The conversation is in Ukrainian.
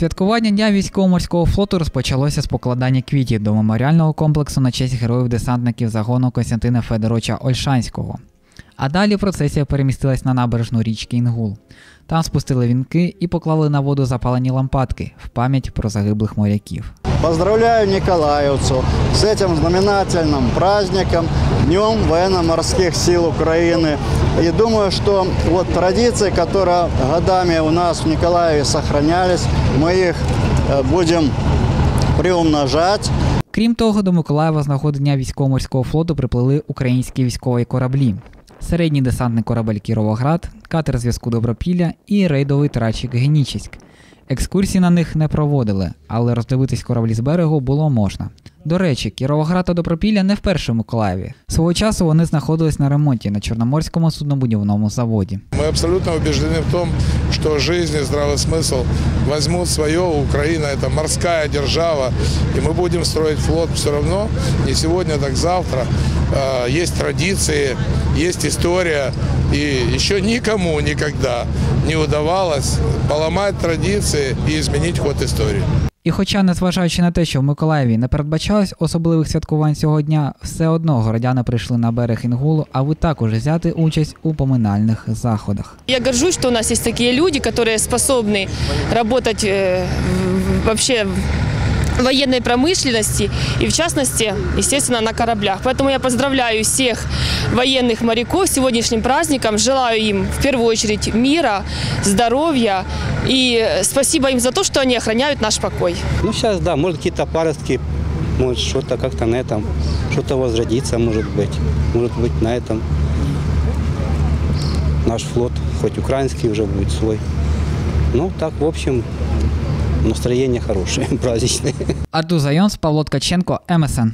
Святкування Дня військово-морського флоту розпочалося з покладання квітів до меморіального комплексу на честь героїв-десантників загону Костянтина Федоровича Ольшанського. А далі процесія перемістилась на набережну річки Інгул. Там спустили вінки і поклали на воду запалені лампадки в пам'ять про загиблих моряків. Поздравляю николаевцев с этим знаменательным праздником, Днем военно-морских сил Украины. И думаю, что вот традиции, которые годами у нас в Николаеве сохранялись, мы их э, будем приумножать. Крім того, до Миколаєва з нагоди Дня військово-морського флоту приплили українські військові кораблі. Середній десантний корабель Кіровоград, катер зв'язку Добропілля і рейдовий тральщик Генічеськ. Екскурсії на них не проводили, але роздивитись кораблі з берегу було можна. До речі, Кіровоград та Добропілля не вперше в Миколаєві. Свого часу вони знаходились на ремонті на Чорноморському суднобудівному заводі. Мы абсолютно убеждены в том, что жизнь и здравый смысл возьмут свое. Украина – это морская держава, и мы будем строить флот все равно. Не сегодня, так завтра. Э, Есть традиции, есть история, и еще никому никогда не удавалось поломать традиции и изменить ход истории. І хоча, незважаючи на те, що в Миколаєві не передбачалось особливих святкувань цього дня, все одно городяни прийшли на берег Інгулу, аби також взяти участь у поминальних заходах. Я горжусь, что у нас есть такие люди, которые способны работать э, в- вообще в военной промышленности и, в частности, естественно, на кораблях. Поэтому я поздравляю всех военных моряков с сегодняшним праздником. Желаю им, в первую очередь, мира, здоровья и спасибо им за то, что они охраняют наш покой. Ну, сейчас, да, может, какие-то паростки, может, что-то как-то на этом, что-то возродится, может быть. Может быть, на этом наш флот, хоть украинский уже будет свой. Ну, так, в общем, настроение хорошее, праздничное. Артур Зайонс, Павло Ткаченко, МСН.